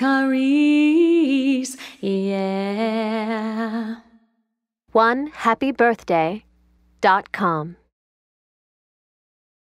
memories. Yeah. One happy birthday dot com.